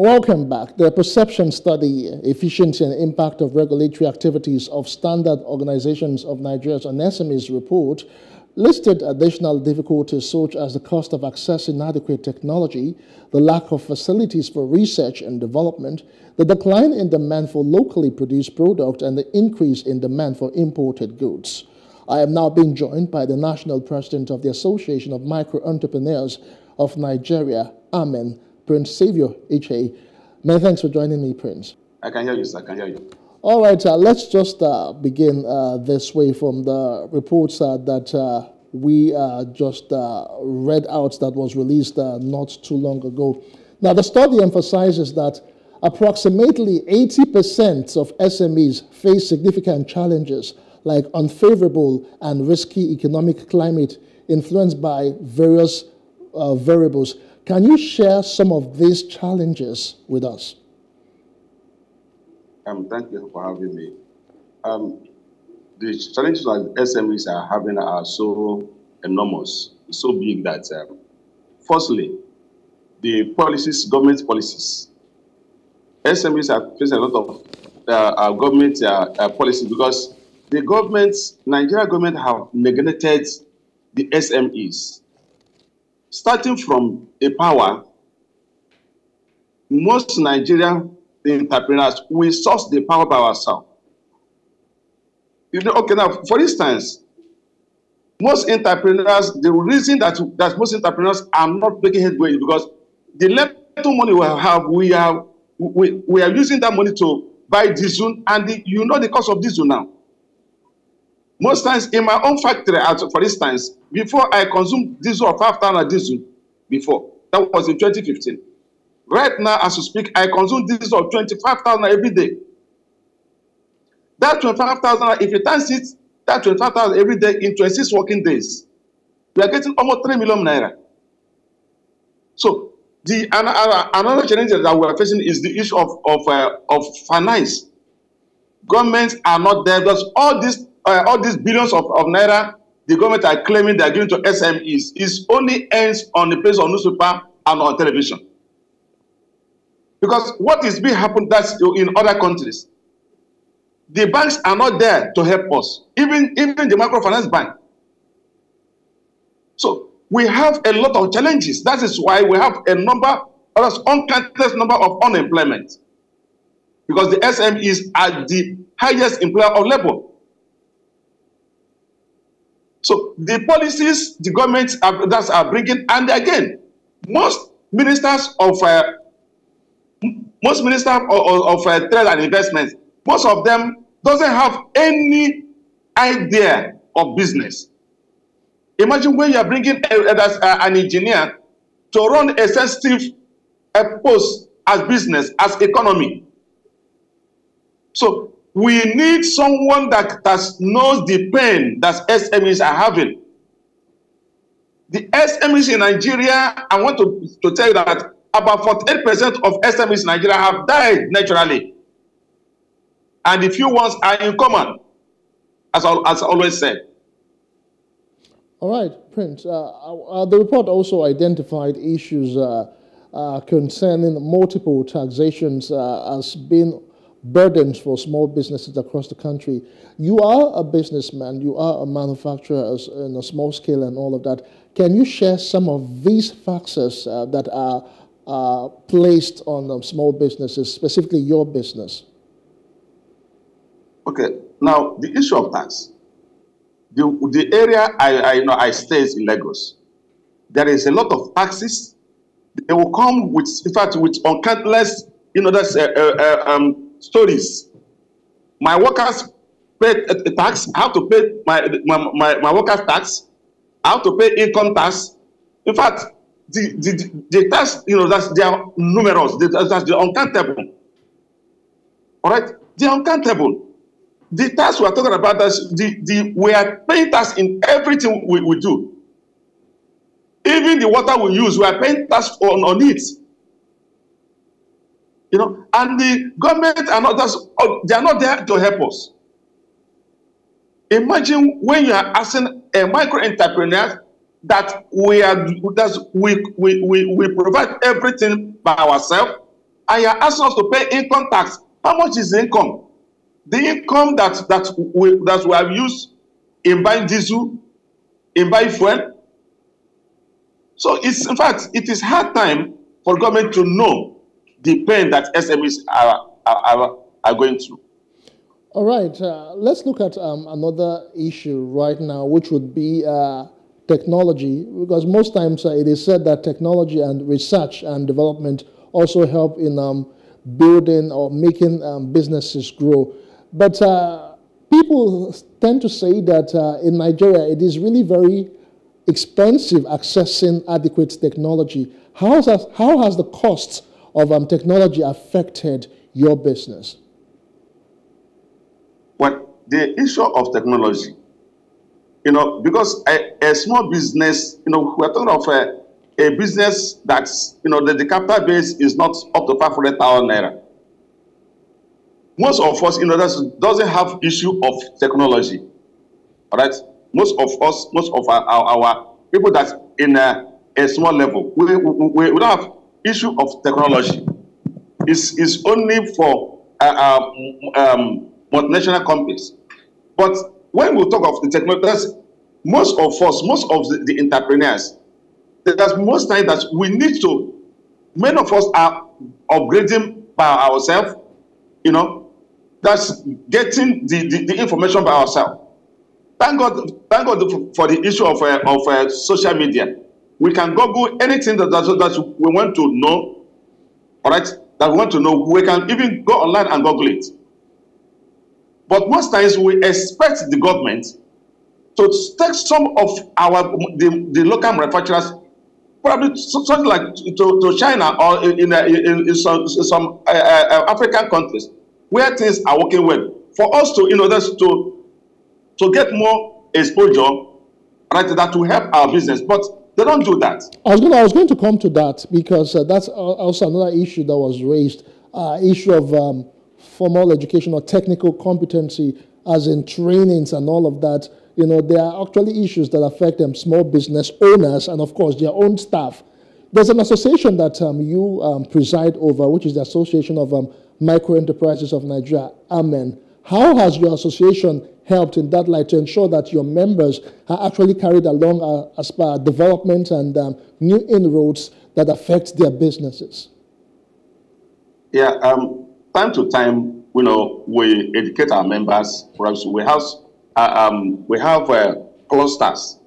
Welcome back. The Perception Study, Efficiency and Impact of Regulatory Activities of Standard Organizations of Nigeria's SMEs report listed additional difficulties such as the cost of accessing adequate technology, the lack of facilities for research and development, the decline in demand for locally produced products, and the increase in demand for imported goods. I am now being joined by the National President of the Association of Micro Entrepreneurs of Nigeria, Amen, Prince Savior Iche Many thanks for joining me, Prince. I can hear you, sir. I can hear you. All right, uh, let's just uh, begin uh, this way from the reports uh, that uh, we uh, just read out that was released not too long ago. Now, the study emphasizes that approximately 80% of SMEs face significant challenges like unfavorable and risky economic climate influenced by various variables. Can you share some of these challenges with us? Um, thank you for having me. Um, the challenges that SMEs are having are so enormous, so big that, um, firstly, the policies, government policies. SMEs are facing a lot of uh, government uh, uh, policies because the government, Nigeria government have neglected the SMEs. Starting from a power, most Nigerian entrepreneurs, we source the power by ourselves. You know, okay, now, for instance, most entrepreneurs, the reason that, that most entrepreneurs are not making headway is because the little money we have, we are, we, we are using that money to buy diesel, and the, you know the cost of diesel now. Most times in my own factory, for instance, before I consume diesel of 5,000 diesel, before, that was in 2015. Right now, as we speak, I consume diesel of 25,000 every day. That 25,000, if you times it, that 25,000 every day in 26 working days, we are getting almost 3 million naira. So, the another, another challenge that we are facing is the issue of, of, uh, of finance. Governments are not there because all these, uh, all these billions of, of naira the government are claiming they are giving to SMEs is only ends on the page of newspaper and on television. Because what is being happened that's in other countries, the banks are not there to help us, even, even the microfinance bank. So we have a lot of challenges. That is why we have a number, almost uncounted number of unemployment. Because the SMEs are the highest employer of labor. So the policies the government are, that are bringing, and again, most ministers of uh, most ministers of, of, of uh, trade and investment, most of them doesn't have any idea of business. Imagine when you are bringing a, a, an engineer to run a sensitive a post as business, as economy. So we need someone that, that knows the pain that SMEs are having. The SMEs in Nigeria, I want to, to tell you that about 48% of SMEs in Nigeria have died naturally. And the few ones are in common, as, I, as always said. All right, Prince. Uh, uh, the report also identified issues uh, uh concerning multiple taxations uh, as being burdens for small businesses across the country. You are a businessman, you are a manufacturer in a small scale and all of that. Can you share some of these factors uh, that are uh, placed on um, small businesses, specifically your business? Okay, now the issue of tax. The, the area I, I, you know, I stay in Lagos, there is a lot of taxes. They will come with, in fact, with uncountless, you know, that's uh, uh, uh um, stories. My workers pay a tax. I have to pay my, my, my, my workers' tax. I have to pay income tax. In fact, the, the, the tax, you know, that's they are numerous. That's, that's the uncountable. All right? The uncountable. The tax we are talking about, that's the, the, we are paying tax in everything we, we do. Even the water we use, we are paying tax on, on it. You know, and the government are just, oh, they are not there to help us. Imagine when you are asking a micro entrepreneur that we are that we, we, we, we provide everything by ourselves and you're asking us to pay income tax. How much is the income? The income that that we that we have used in buying diesel, in buying fuel. So it's in fact it is hard time for government to know the pain that SMEs are are, are, going through. All right, uh, let's look at um, another issue right now, which would be uh, technology, because most times uh, it is said that technology and research and development also help in um, building or making um, businesses grow. But uh, people tend to say that uh, in Nigeria it is really very expensive accessing adequate technology. How has, how has the cost of um, technology affected your business? Well, the issue of technology, you know, because a, a small business, you know, we're talking of a, a business that's, you know, the, the capital base is not up to 500,000 naira. Most of us, you know, doesn't have issue of technology. All right. Most of us, most of our, our, our people that's in a, a small level, we, we, we don't have issue of technology. is, it's only for uh, um, um, multinational companies. But when we talk of the technology, most of us, most of the, the entrepreneurs, there's most time that we need to, many of us are upgrading by ourselves, you know, that's getting the, the, the information by ourselves. Thank God, thank God for the issue of, uh, of uh, social media. We can Google anything that, that, that we want to know, all right, that we want to know. We can even go online and Google it. But most times we expect the government to take some of our the, the local manufacturers, probably something like to, to China or in, in, in, in some, some uh, uh, African countries where things are working well, for us to, in order to, to get more exposure, right, that will help our business. But they don't do that. I was going to, I was going to come to that because uh, that's also another issue that was raised, uh, issue of um, formal education or technical competency, as in trainings and all of that. You know, there are actually issues that affect them, small business owners and, of course, their own staff. There's an association that um, you um, preside over, which is the Association of um, Micro Enterprises of Nigeria, AMEN. How has your association helped in that light to ensure that your members are actually carried along uh, as per development and um, new inroads that affect their businesses? Yeah, um, time to time, you know, we educate our members. Perhaps we have uh, um, we have uh, clusters.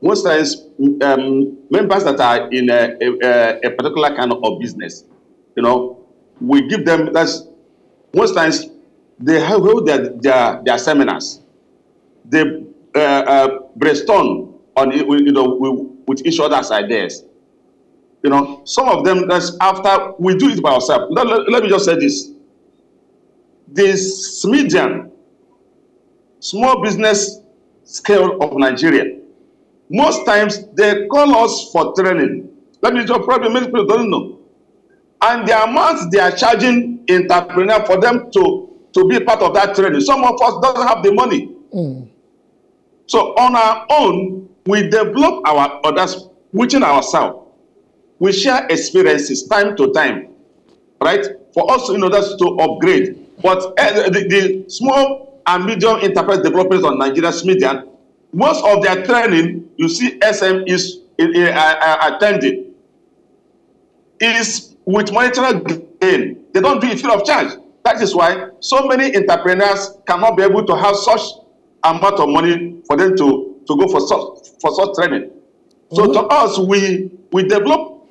Most times, um, members that are in a, a, a particular kind of business, you know, we give them that's most times they hold their their, their seminars. They uh, uh, brainstorm on you know with each other's ideas. You know some of them that's after we do it by ourselves. Let, let, let me just say this. This median small business scale of nigeria most times they call us for training. Let me just probably many people don't know. And the amount they are charging entrepreneur for them to to be part of that training some of us doesn't have the money mm. so on our own we develop our others within ourselves we share experiences time to time right for us in order to upgrade but uh, the, the small and medium enterprise developers on nigeria's media most of their training you see sm is uh, attending is with monetary gain. They don't do it free of charge. That is why so many entrepreneurs cannot be able to have such amount of money for them to, to go for such for such training. So mm-hmm. to us, we we develop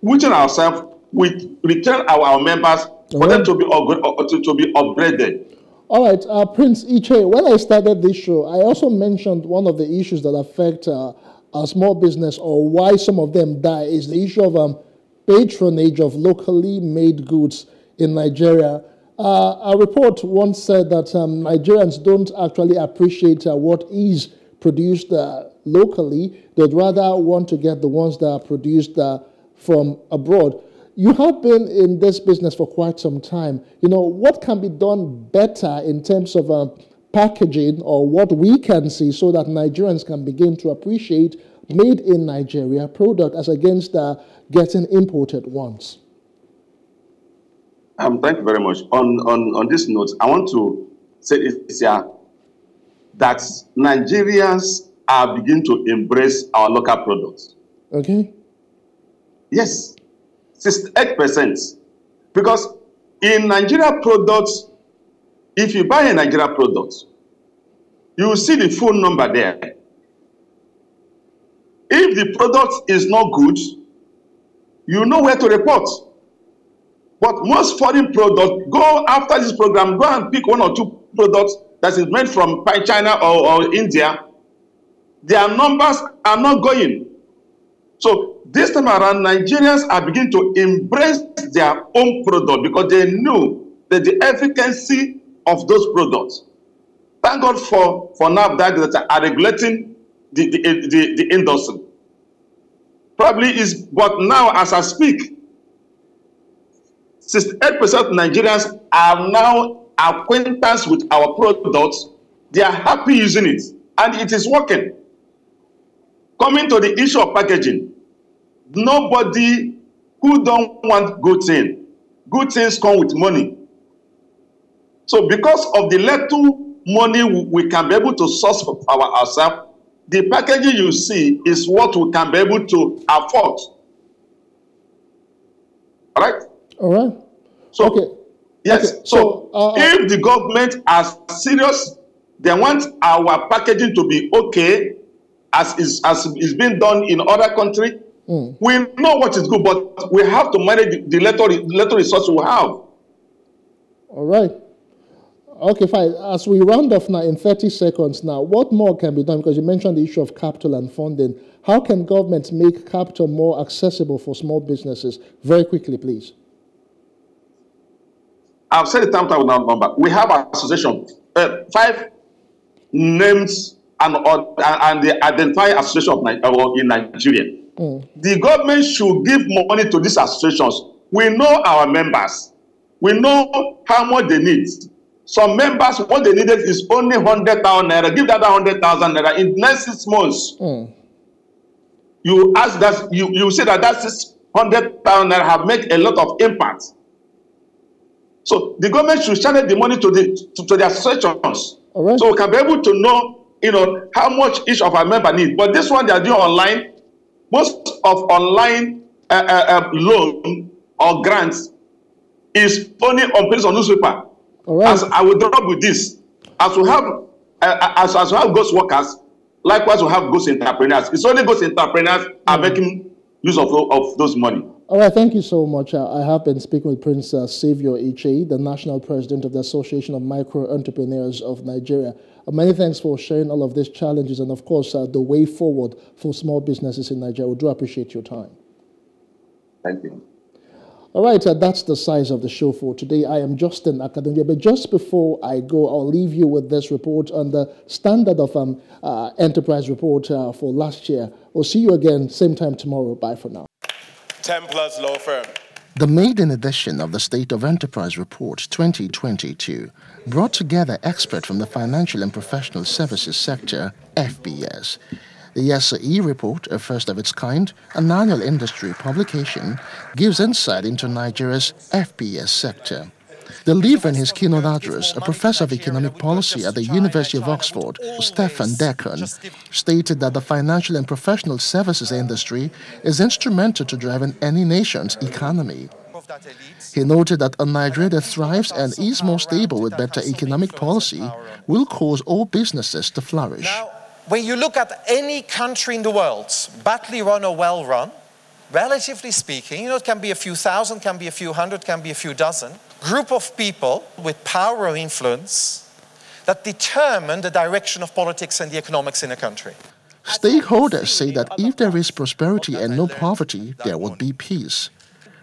within ourselves, we return our, our members for mm-hmm. them to be uh, to, to be upgraded. All right, uh, Prince Iche, when I started this show, I also mentioned one of the issues that affect uh, a small business or why some of them die is the issue of um, patronage of locally made goods in Nigeria. Uh, a report once said that um, Nigerians don't actually appreciate uh, what is produced uh, locally. They'd rather want to get the ones that are produced uh, from abroad. You have been in this business for quite some time. You know, what can be done better in terms of um, packaging or what we can see so that Nigerians can begin to appreciate made in Nigeria product as against uh, getting imported ones? Um, thank you very much. On, on, on this note, I want to say this here that Nigerians are beginning to embrace our local products. Okay. Yes, 68%. Because in Nigeria products, if you buy a Nigeria product, you will see the phone number there. If the product is not good, you know where to report. But most foreign products, go after this program, go and pick one or two products that is made from China or, or India. Their numbers are not going. So this time around, Nigerians are beginning to embrace their own product because they know that the efficacy of those products. Thank God for, for NAFDAC that are regulating the, the, the, the industry. Probably is, but now as I speak, 68% of Nigerians are now acquaintance with our products. They are happy using it, and it is working. Coming to the issue of packaging, nobody who don't want good things, good things come with money. So because of the little money we can be able to source for our ourselves, the packaging you see is what we can be able to afford. All right? All right. So, okay. yes. Okay. So, uh, uh, if the government are serious, they want our packaging to be okay, as is as is being done in other countries. Mm. We know what is good, but we have to manage the little, little resources we have. All right. Okay, fine. As we round off now in 30 seconds now, what more can be done? Because you mentioned the issue of capital and funding. How can government make capital more accessible for small businesses? Very quickly, please. I've said the time time number. We have an association, uh, five names and, uh, and the identify association of uh, in Nigeria. Mm. The government should give money to these associations. We know our members. We know how much they need. Some members, what they needed is only 100,000 naira. Give that 100,000 naira in next six months. Mm. You ask that, you, you say that that 600,000 naira have made a lot of impact. So the government should channel the money to the to, to the associations. Right. So we can be able to know, you know, how much each of our member need. But this one they are doing online. Most of online uh, uh, uh, loan or grants is only on pages on newspaper. All right. As I will drop with this, as we have uh, uh, as as we have ghost workers, likewise we have ghost entrepreneurs. It's only ghost entrepreneurs mm-hmm. are making use of of those money. All right, thank you so much. Uh, I have been speaking with Prince uh, Savior Iche, the national president of the Association of Micro Entrepreneurs of Nigeria. Uh, many thanks for sharing all of these challenges and, of course, uh, the way forward for small businesses in Nigeria. We do appreciate your time. Thank you. All right, uh, that's the size of the show for today. I am Justin Akadunja, but just before I go, I'll leave you with this report on the Standard of um, uh, Enterprise report for last year. We'll see you again, same time tomorrow. Bye for now. Templars Law Firm. The maiden edition of the State of Enterprise Report 2022 brought together experts from the financial and professional services sector, FPS. The SAE report, a first of its kind, an annual industry publication, gives insight into Nigeria's FPS sector. Delivering his keynote address, a professor of economic policy at the University of Oxford, Stefan Dercon, stated that the financial and professional services industry is instrumental to driving any nation's economy. He noted that a Nigeria that thrives and is more stable with better economic policy will cause all businesses to flourish. Now, when you look at any country in the world, badly run or well run, relatively speaking, you know, it can be a few thousand, can be a few hundred, can be a few dozen, group of people with power or influence that determine the direction of politics and the economics in a country. Stakeholders say that if there is prosperity and no poverty, there will be peace.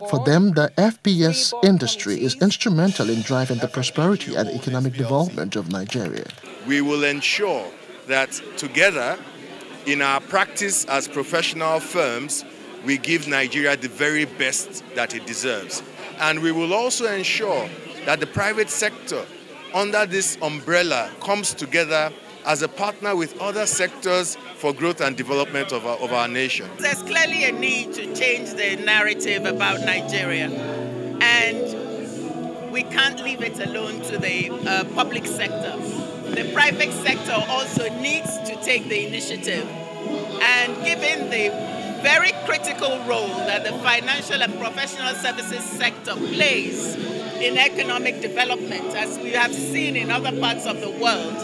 For them, the FPS industry is instrumental in driving the prosperity and economic development of Nigeria. We will ensure that together, in our practice as professional firms, we give Nigeria the very best that it deserves. And we will also ensure that the private sector under this umbrella comes together as a partner with other sectors for growth and development of our, of our nation. There's clearly a need to change the narrative about Nigeria. And we can't leave it alone to the uh, public sector. The private sector also needs to take the initiative. And given the very critical role that the financial and professional services sector plays in economic development, as we have seen in other parts of the world,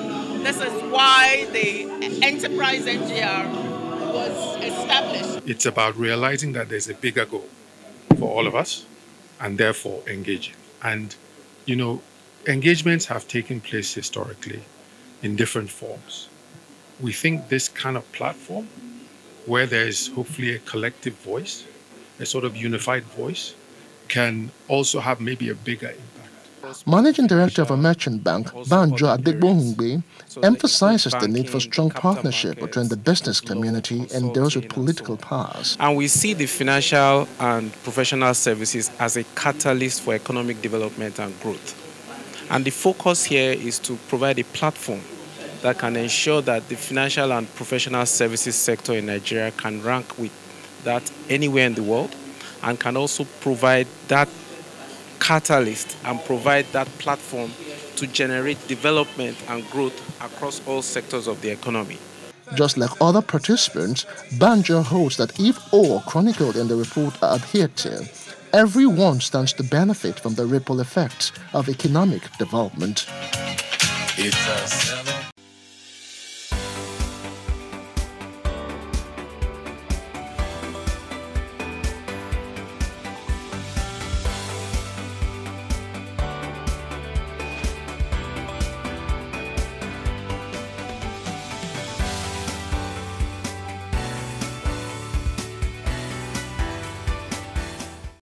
this is why the Enterprise NGR was established. It's about realizing that there's a bigger goal for all of us and therefore engaging. And, you know, engagements have taken place historically in different forms. We think this kind of platform, where there is hopefully a collective voice, a sort of unified voice, can also have maybe a bigger impact. Managing Director of a merchant bank, Banjo Adegbohungbe, emphasizes the need for strong partnership between the business community and those with political powers. And we see the financial and professional services as a catalyst for economic development and growth. And the focus here is to provide a platform that can ensure that the financial and professional services sector in Nigeria can rank with that anywhere in the world and can also provide that catalyst and provide that platform to generate development and growth across all sectors of the economy. Just like other participants, Banjo holds that if all chronicled in the report are adhered to, everyone stands to benefit from the ripple effects of economic development. It's a